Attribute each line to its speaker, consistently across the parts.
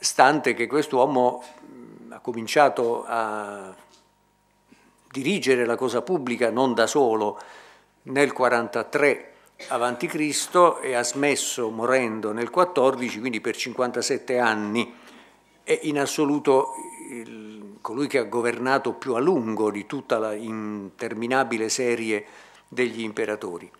Speaker 1: stante che quest'uomo ha cominciato a dirigere la cosa pubblica non da solo nel 43 avanti Cristo e ha smesso morendo nel 14, quindi per 57 anni è in assoluto il, colui che ha governato più a lungo di tutta la interminabile serie degli imperatori.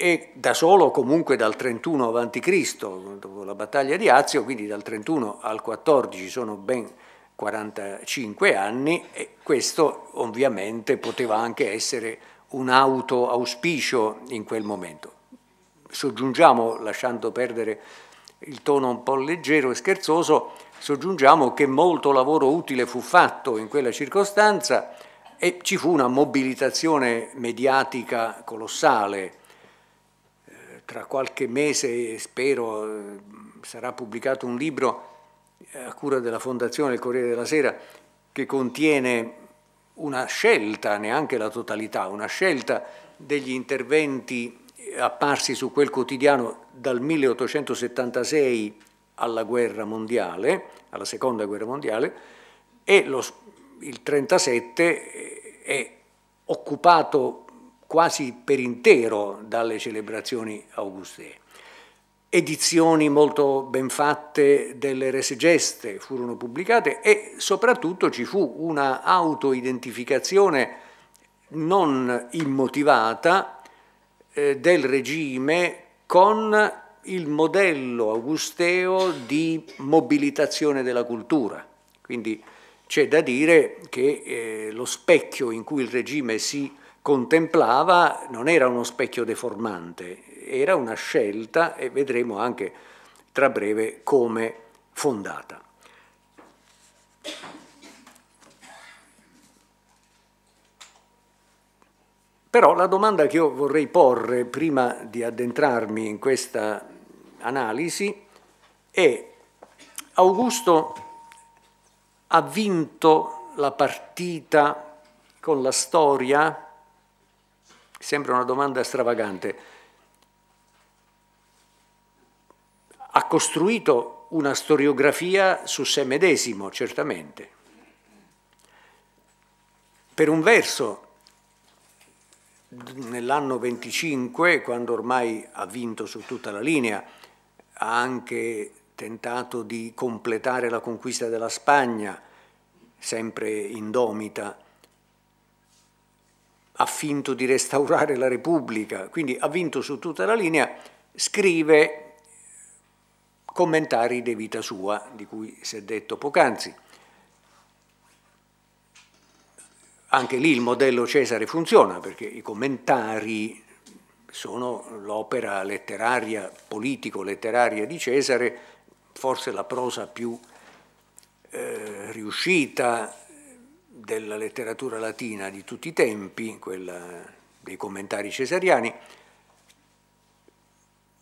Speaker 1: E da solo comunque dal 31 a.C., dopo la battaglia di Azio, quindi dal 31 al 14 sono ben 45 anni e questo ovviamente poteva anche essere un auto-auspicio in quel momento. Soggiungiamo, lasciando perdere il tono un po' leggero e scherzoso, soggiungiamo che molto lavoro utile fu fatto in quella circostanza e ci fu una mobilitazione mediatica colossale. Eh, tra qualche mese, spero, eh, sarà pubblicato un libro eh, a cura della Fondazione del Corriere della Sera che contiene una scelta, neanche la totalità, una scelta degli interventi apparsi su quel quotidiano dal 1876 alla guerra mondiale, alla seconda guerra mondiale, e lo, il 1937 è occupato quasi per intero dalle celebrazioni augustee. Edizioni molto ben fatte delle rese geste furono pubblicate e soprattutto ci fu una autoidentificazione non immotivata eh, del regime con il modello augusteo di mobilitazione della cultura. Quindi c'è da dire che eh, lo specchio in cui il regime si contemplava non era uno specchio deformante, era una scelta e vedremo anche tra breve come fondata. Però la domanda che io vorrei porre prima di addentrarmi in questa analisi è Augusto ha vinto la partita con la storia? Sembra una domanda stravagante. Ha costruito una storiografia su sé medesimo, certamente. Per un verso, nell'anno 25, quando ormai ha vinto su tutta la linea, ha anche tentato di completare la conquista della Spagna, sempre indomita, ha finto di restaurare la Repubblica, quindi ha vinto su tutta la linea, scrive commentari di vita sua, di cui si è detto poc'anzi. Anche lì il modello Cesare funziona perché i commentari sono l'opera letteraria, politico-letteraria di Cesare, forse la prosa più eh, riuscita della letteratura latina di tutti i tempi, quella dei commentari cesariani.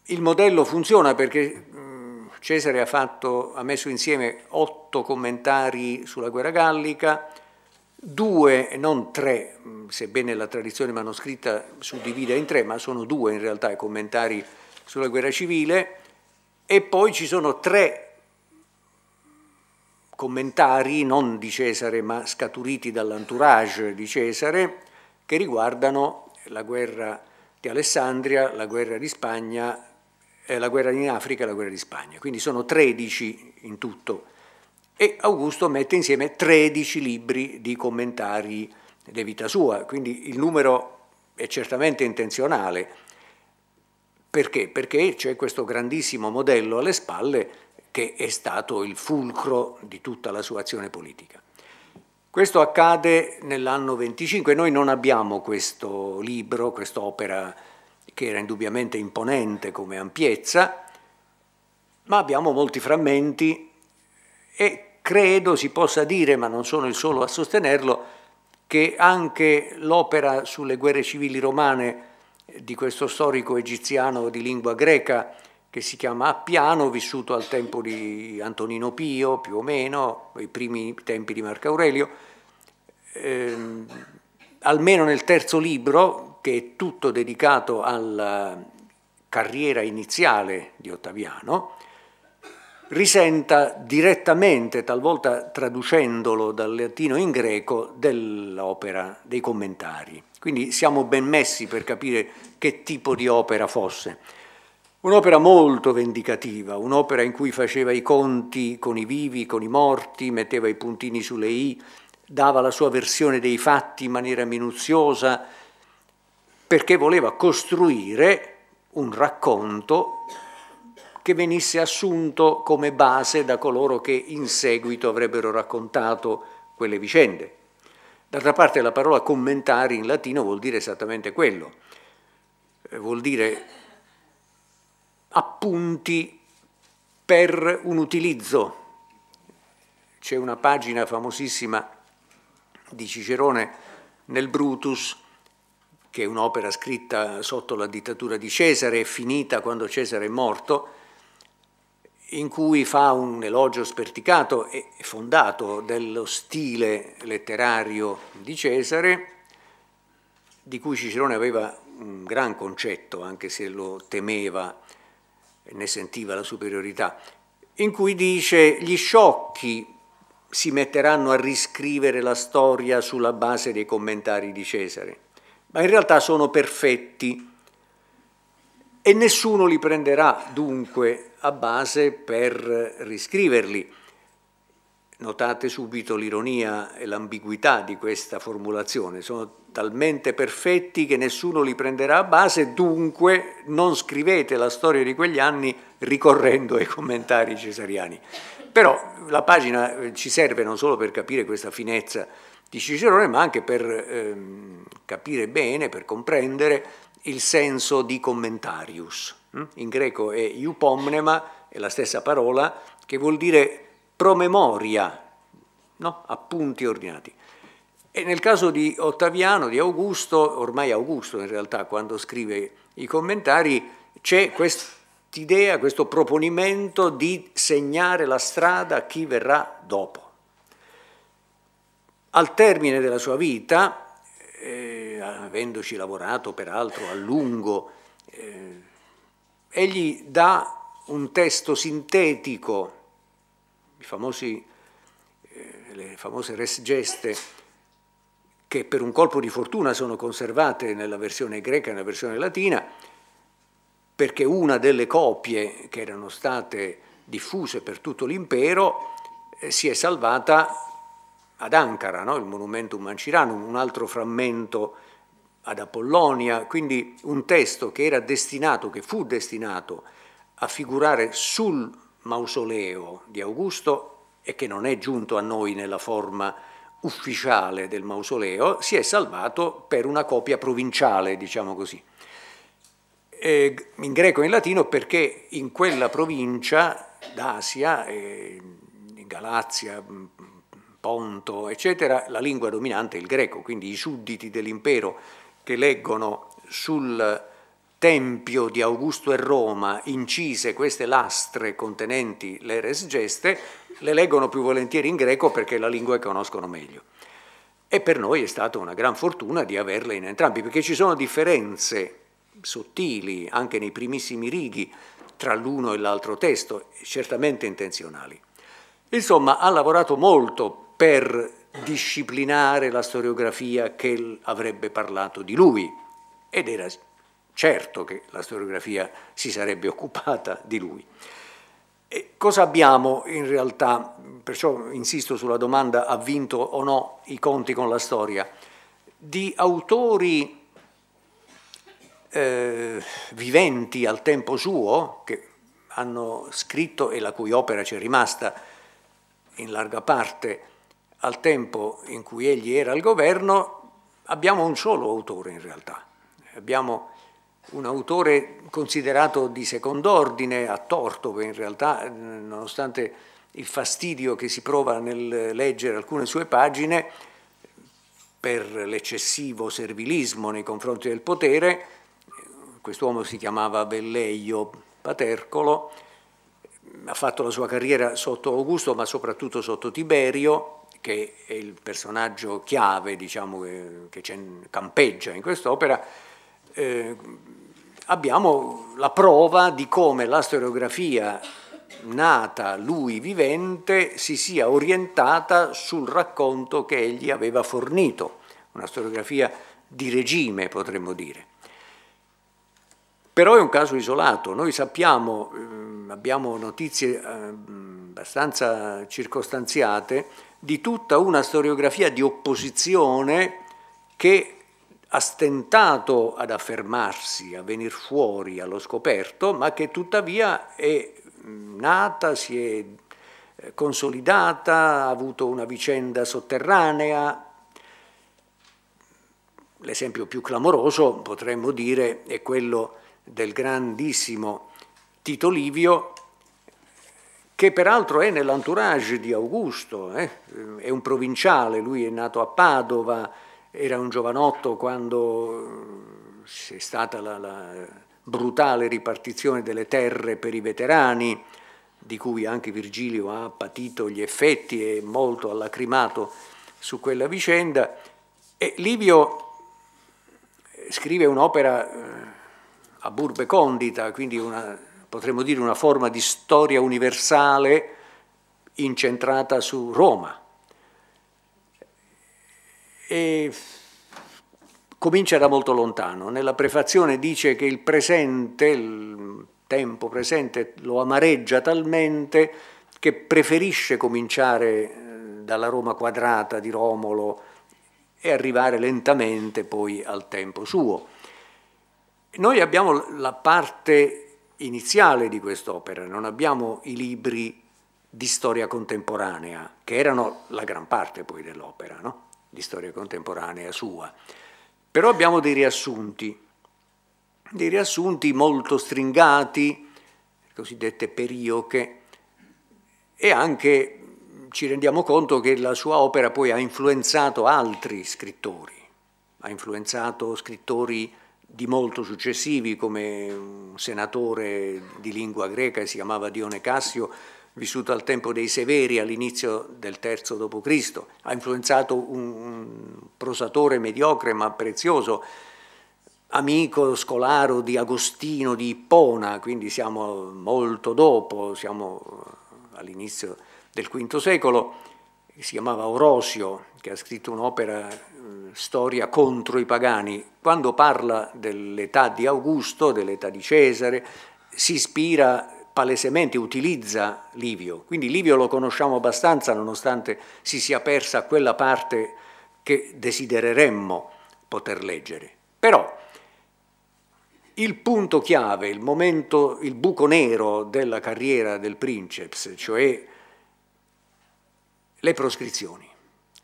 Speaker 1: Il modello funziona perché Cesare ha, fatto, ha messo insieme otto commentari sulla guerra gallica, due, non tre, sebbene la tradizione manoscritta suddivida in tre, ma sono due in realtà i commentari sulla guerra civile, e poi ci sono tre commentari, non di Cesare, ma scaturiti dall'entourage di Cesare, che riguardano la guerra di Alessandria, la guerra di Spagna, eh, la guerra in Africa e la guerra di Spagna. Quindi sono 13 in tutto e Augusto mette insieme 13 libri di commentari di vita sua, quindi il numero è certamente intenzionale. Perché? Perché c'è questo grandissimo modello alle spalle che è stato il fulcro di tutta la sua azione politica. Questo accade nell'anno 25, noi non abbiamo questo libro, quest'opera che era indubbiamente imponente come ampiezza, ma abbiamo molti frammenti e credo si possa dire, ma non sono il solo a sostenerlo, che anche l'opera sulle guerre civili romane di questo storico egiziano di lingua greca che si chiama Appiano, vissuto al tempo di Antonino Pio, più o meno, i primi tempi di Marco Aurelio, ehm, almeno nel terzo libro, che è tutto dedicato alla carriera iniziale di Ottaviano, risenta direttamente, talvolta traducendolo dal latino in greco, dell'opera, dei commentari. Quindi siamo ben messi per capire che tipo di opera fosse. Un'opera molto vendicativa, un'opera in cui faceva i conti con i vivi, con i morti, metteva i puntini sulle i, dava la sua versione dei fatti in maniera minuziosa, perché voleva costruire un racconto che venisse assunto come base da coloro che in seguito avrebbero raccontato quelle vicende. D'altra parte la parola commentari in latino vuol dire esattamente quello, eh, vuol dire appunti per un utilizzo. C'è una pagina famosissima di Cicerone nel Brutus, che è un'opera scritta sotto la dittatura di Cesare, è finita quando Cesare è morto, in cui fa un elogio sperticato e fondato dello stile letterario di Cesare, di cui Cicerone aveva un gran concetto, anche se lo temeva e ne sentiva la superiorità, in cui dice gli sciocchi si metteranno a riscrivere la storia sulla base dei commentari di Cesare, ma in realtà sono perfetti e nessuno li prenderà dunque a base per riscriverli. Notate subito l'ironia e l'ambiguità di questa formulazione, sono talmente perfetti che nessuno li prenderà a base, dunque non scrivete la storia di quegli anni ricorrendo ai commentari cesariani. Però la pagina eh, ci serve non solo per capire questa finezza di Cicerone, ma anche per ehm, capire bene, per comprendere il senso di commentarius. Hm? In greco è iupomnema, è la stessa parola, che vuol dire promemoria, no? appunti ordinati. E nel caso di Ottaviano, di Augusto, ormai Augusto in realtà quando scrive i commentari, c'è quest'idea, questo proponimento di segnare la strada a chi verrà dopo. Al termine della sua vita, eh, avendoci lavorato peraltro a lungo, eh, egli dà un testo sintetico, famosi, eh, le famose res geste, che per un colpo di fortuna sono conservate nella versione greca e nella versione latina, perché una delle copie che erano state diffuse per tutto l'impero eh, si è salvata ad Ankara, no? il Monumentum Manciranum, un altro frammento ad Apollonia, quindi un testo che era destinato, che fu destinato a figurare sul mausoleo di Augusto e che non è giunto a noi nella forma ufficiale del mausoleo, si è salvato per una copia provinciale, diciamo così. E in greco e in latino perché in quella provincia d'Asia, in Galazia, Ponto, eccetera, la lingua dominante è il greco, quindi i sudditi dell'impero che leggono sul tempio di Augusto e Roma incise queste lastre contenenti le res geste, le leggono più volentieri in greco perché è la lingua che conoscono meglio. E per noi è stata una gran fortuna di averle in entrambi, perché ci sono differenze sottili anche nei primissimi righi tra l'uno e l'altro testo, certamente intenzionali. Insomma, ha lavorato molto per disciplinare la storiografia che avrebbe parlato di lui ed era certo che la storiografia si sarebbe occupata di lui. E cosa abbiamo in realtà, perciò insisto sulla domanda ha vinto o no i conti con la storia, di autori eh, viventi al tempo suo, che hanno scritto e la cui opera ci è rimasta in larga parte al tempo in cui egli era al governo, abbiamo un solo autore in realtà. Abbiamo un autore considerato di second'ordine, a torto, in realtà, nonostante il fastidio che si prova nel leggere alcune sue pagine, per l'eccessivo servilismo nei confronti del potere, quest'uomo si chiamava Velleio Patercolo, ha fatto la sua carriera sotto Augusto, ma soprattutto sotto Tiberio, che è il personaggio chiave diciamo, che campeggia in quest'opera, eh, abbiamo la prova di come la storiografia nata lui vivente, si sia orientata sul racconto che egli aveva fornito, una storiografia di regime potremmo dire. Però è un caso isolato, noi sappiamo, eh, abbiamo notizie eh, abbastanza circostanziate di tutta una storiografia di opposizione che ha stentato ad affermarsi, a venire fuori allo scoperto, ma che tuttavia è nata, si è eh, consolidata, ha avuto una vicenda sotterranea. L'esempio più clamoroso, potremmo dire, è quello del grandissimo Tito Livio, che peraltro è nell'entourage di Augusto, eh? è un provinciale, lui è nato a Padova, era un giovanotto quando c'è stata la, la brutale ripartizione delle terre per i veterani, di cui anche Virgilio ha patito gli effetti e molto ha lacrimato su quella vicenda. E Livio scrive un'opera eh, a burbe condita, quindi una, potremmo dire una forma di storia universale incentrata su Roma e comincia da molto lontano. Nella prefazione dice che il presente, il tempo presente, lo amareggia talmente che preferisce cominciare eh, dalla Roma quadrata di Romolo e arrivare lentamente poi al tempo suo. Noi abbiamo la parte iniziale di quest'opera, non abbiamo i libri di storia contemporanea, che erano la gran parte poi dell'opera, no? Di storia contemporanea sua. Però abbiamo dei riassunti, dei riassunti molto stringati, cosiddette perioche, e anche ci rendiamo conto che la sua opera poi ha influenzato altri scrittori, ha influenzato scrittori di molto successivi come un senatore di lingua greca che si chiamava Dione Cassio, vissuto al tempo dei Severi all'inizio del terzo d.C., ha influenzato un prosatore mediocre ma prezioso, amico scolaro di Agostino di Ippona, quindi siamo molto dopo, siamo all'inizio del V secolo, si chiamava Orosio, che ha scritto un'opera eh, storia contro i pagani. Quando parla dell'età di Augusto, dell'età di Cesare, si ispira palesemente utilizza Livio, quindi Livio lo conosciamo abbastanza nonostante si sia persa quella parte che desidereremmo poter leggere. Però il punto chiave, il momento, il buco nero della carriera del princeps, cioè le proscrizioni,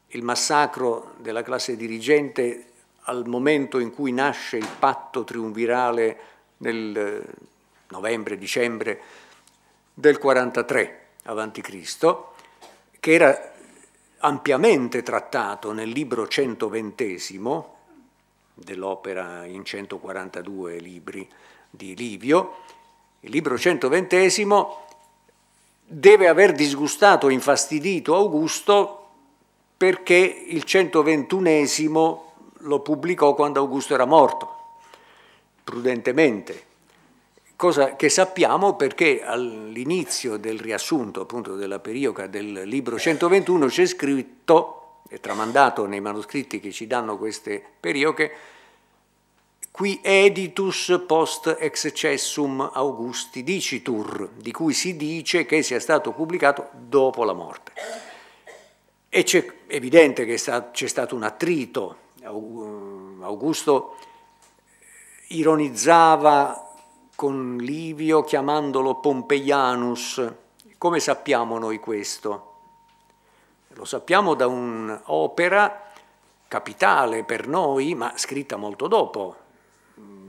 Speaker 1: il massacro della classe dirigente al momento in cui nasce il patto triunvirale nel novembre-dicembre del 43 a.C., che era ampiamente trattato nel libro 120 dell'opera in 142 libri di Livio. Il libro 120 deve aver disgustato e infastidito Augusto perché il 121 lo pubblicò quando Augusto era morto, prudentemente, cosa che sappiamo perché all'inizio del riassunto appunto della perioca del libro 121 c'è scritto, è tramandato nei manoscritti che ci danno queste perioche, qui editus post excessum Augusti dicitur, di cui si dice che sia stato pubblicato dopo la morte. E c'è evidente che c'è stato un attrito, Augusto ironizzava con Livio chiamandolo Pompeianus. Come sappiamo noi questo? Lo sappiamo da un'opera capitale per noi, ma scritta molto dopo,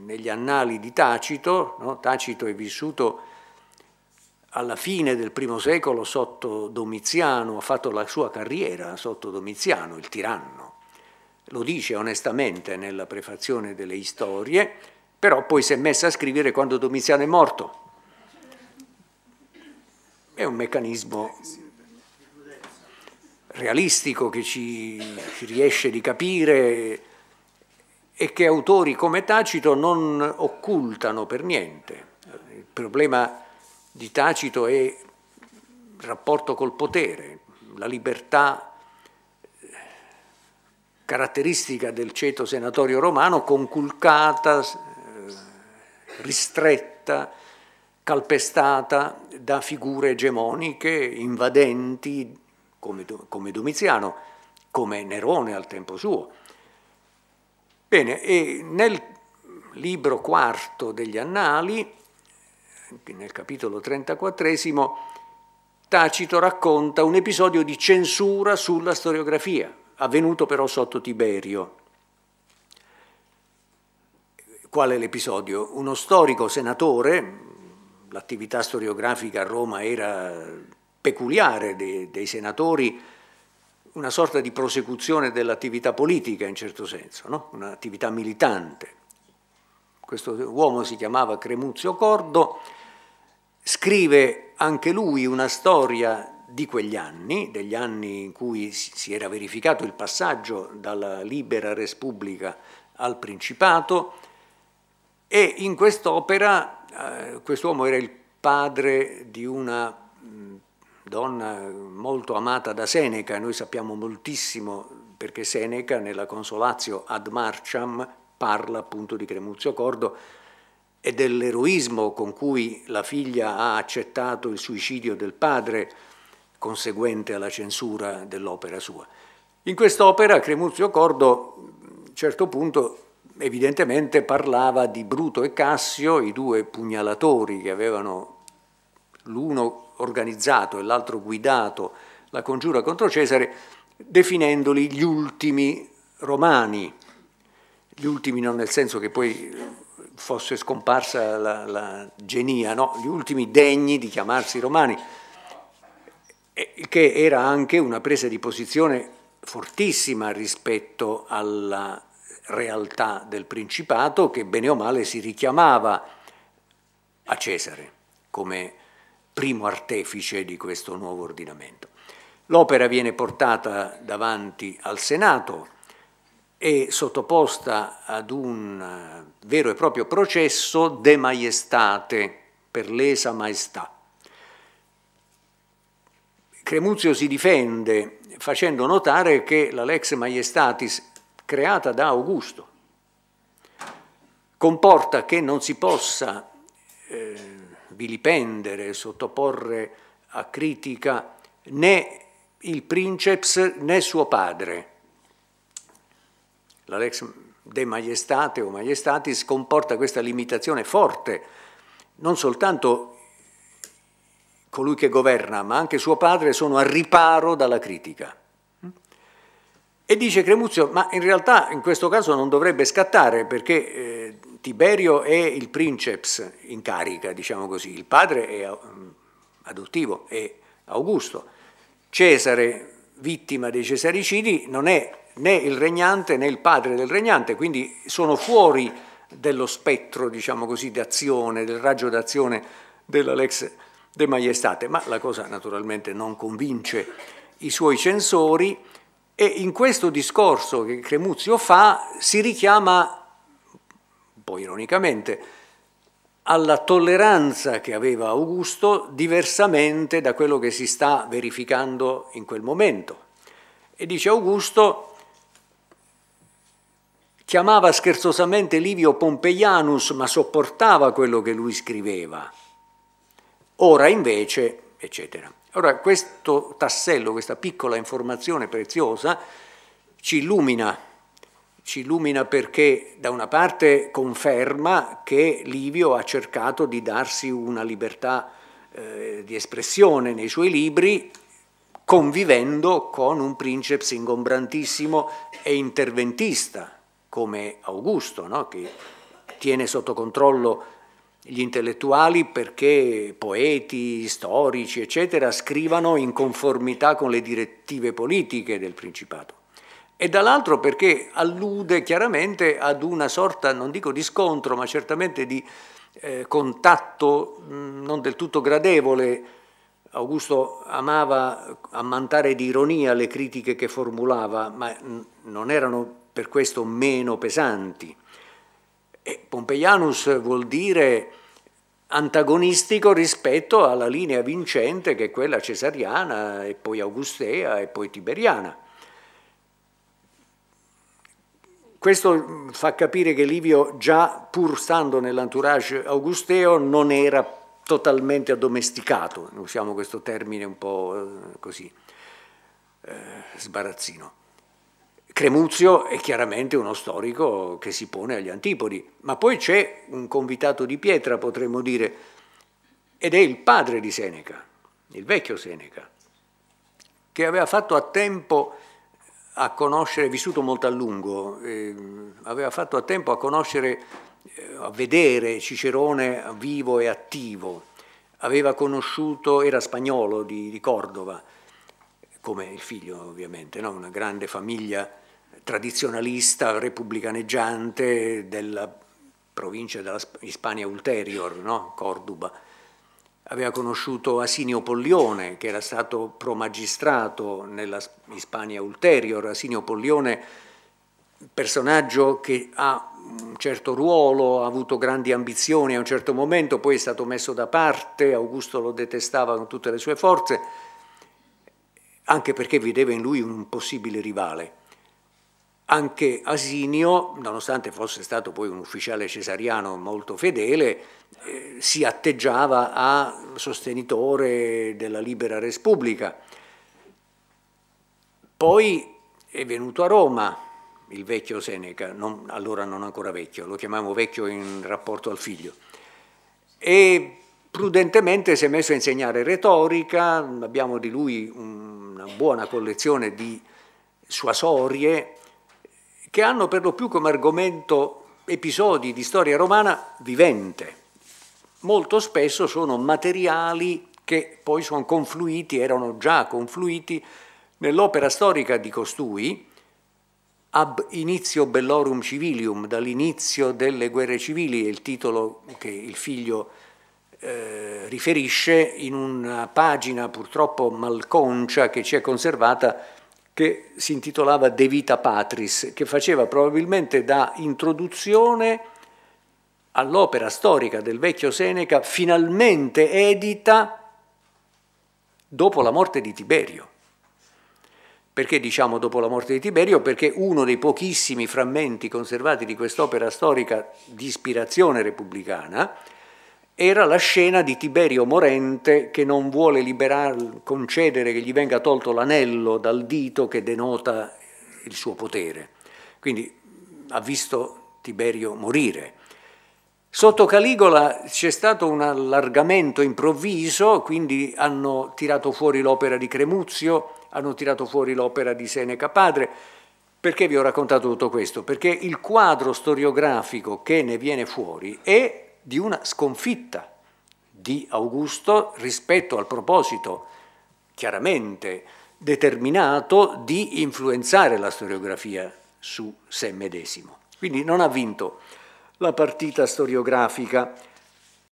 Speaker 1: negli annali di Tacito. No? Tacito è vissuto alla fine del primo secolo sotto Domiziano, ha fatto la sua carriera sotto Domiziano, il tiranno. Lo dice onestamente nella prefazione delle storie, però poi si è messa a scrivere quando Domiziano è morto. È un meccanismo realistico che ci, ci riesce di capire e che autori come Tacito non occultano per niente. Il problema di Tacito è rapporto col potere, la libertà eh, caratteristica del ceto senatorio romano conculcata, ristretta, calpestata da figure egemoniche, invadenti, come, come Domiziano, come Nerone al tempo suo. Bene, e nel libro quarto degli Annali, nel capitolo 34, Tacito racconta un episodio di censura sulla storiografia, avvenuto però sotto Tiberio. Qual è l'episodio? Uno storico senatore, l'attività storiografica a Roma era peculiare dei, dei senatori, una sorta di prosecuzione dell'attività politica in certo senso, no? un'attività militante. Questo uomo si chiamava Cremuzio Cordo, scrive anche lui una storia di quegli anni, degli anni in cui si era verificato il passaggio dalla libera Repubblica al Principato e in quest'opera eh, quest'uomo era il padre di una donna molto amata da Seneca, noi sappiamo moltissimo perché Seneca nella Consolatio ad Marciam parla appunto di Cremuzio Cordo e dell'eroismo con cui la figlia ha accettato il suicidio del padre conseguente alla censura dell'opera sua. In quest'opera Cremuzio Cordo a un certo punto evidentemente parlava di Bruto e Cassio, i due pugnalatori che avevano l'uno organizzato e l'altro guidato la congiura contro Cesare, definendoli gli ultimi romani, gli ultimi non nel senso che poi fosse scomparsa la, la genia, no, gli ultimi degni di chiamarsi romani, che era anche una presa di posizione fortissima rispetto alla realtà del Principato che bene o male si richiamava a Cesare come primo artefice di questo nuovo ordinamento. L'opera viene portata davanti al Senato e sottoposta ad un eh, vero e proprio processo de majestate, per lesa maestà. Cremuzio si difende facendo notare che la lex majestatis creata da Augusto comporta che non si possa eh, vilipendere, sottoporre a critica né il princeps né suo padre. La lex de majestate o majestatis comporta questa limitazione forte, non soltanto colui che governa, ma anche suo padre sono a riparo dalla critica. E dice Cremuzio, ma in realtà in questo caso non dovrebbe scattare perché eh, Tiberio è il princeps in carica, diciamo così, il padre è mm, adottivo, è Augusto. Cesare, vittima dei cesaricidi, non è né il regnante né il padre del regnante, quindi sono fuori dello spettro, diciamo così, d'azione, del raggio d'azione della de majestate, ma la cosa naturalmente non convince i suoi censori e in questo discorso che Cremuzio fa si richiama po' ironicamente, alla tolleranza che aveva Augusto diversamente da quello che si sta verificando in quel momento. E dice Augusto, chiamava scherzosamente Livio Pompeianus, ma sopportava quello che lui scriveva. Ora invece, eccetera. Ora questo tassello, questa piccola informazione preziosa, ci illumina ci illumina perché da una parte conferma che Livio ha cercato di darsi una libertà eh, di espressione nei suoi libri convivendo con un princeps ingombrantissimo e interventista come Augusto, no? che tiene sotto controllo gli intellettuali perché poeti, storici, eccetera, scrivano in conformità con le direttive politiche del Principato e dall'altro perché allude chiaramente ad una sorta, non dico di scontro, ma certamente di eh, contatto mh, non del tutto gradevole. Augusto amava ammantare di ironia le critiche che formulava, ma mh, non erano per questo meno pesanti. E Pompeianus vuol dire antagonistico rispetto alla linea vincente che è quella cesariana e poi augustea e poi tiberiana. Questo fa capire che Livio già pur stando nell'entourage augusteo non era totalmente addomesticato, usiamo questo termine un po' eh, così, eh, sbarazzino. Cremuzio è chiaramente uno storico che si pone agli antipodi, ma poi c'è un convitato di pietra, potremmo dire, ed è il padre di Seneca, il vecchio Seneca, che aveva fatto a tempo a conoscere, vissuto molto a lungo, eh, aveva fatto a tempo a conoscere, eh, a vedere Cicerone vivo e attivo, aveva conosciuto, era spagnolo di, di Cordova, come il figlio ovviamente, no? una grande famiglia tradizionalista, repubblicaneggiante della provincia della Hispania Ulterior, no? Corduba. Aveva conosciuto Asinio Pollione, che era stato promagistrato nella Hispania Ulterior. Asinio Pollione, personaggio che ha un certo ruolo, ha avuto grandi ambizioni a un certo momento, poi è stato messo da parte, Augusto lo detestava con tutte le sue forze, anche perché vedeva in lui un possibile rivale. Anche Asinio, nonostante fosse stato poi un ufficiale cesariano molto fedele, eh, si atteggiava a sostenitore della libera Repubblica. Poi è venuto a Roma il vecchio Seneca, non, allora non ancora vecchio, lo chiamiamo vecchio in rapporto al figlio, e prudentemente si è messo a insegnare retorica, abbiamo di lui una buona collezione di suasorie, che hanno per lo più come argomento episodi di storia romana vivente. Molto spesso sono materiali che poi sono confluiti, erano già confluiti nell'opera storica di costui, ab inizio bellorum civilium, dall'inizio delle guerre civili, è il titolo che il figlio eh, riferisce in una pagina purtroppo malconcia che ci è conservata che si intitolava De Vita Patris, che faceva probabilmente da introduzione all'opera storica del vecchio Seneca, finalmente edita dopo la morte di Tiberio. Perché diciamo dopo la morte di Tiberio? Perché uno dei pochissimi frammenti conservati di quest'opera storica di ispirazione repubblicana era la scena di Tiberio morente che non vuole liberar, concedere che gli venga tolto l'anello dal dito che denota il suo potere. Quindi ha visto Tiberio morire. Sotto Caligola c'è stato un allargamento improvviso, quindi hanno tirato fuori l'opera di Cremuzio, hanno tirato fuori l'opera di Seneca padre. Perché vi ho raccontato tutto questo? Perché il quadro storiografico che ne viene fuori è di una sconfitta di Augusto rispetto al proposito chiaramente determinato di influenzare la storiografia su sé medesimo. Quindi non ha vinto la partita storiografica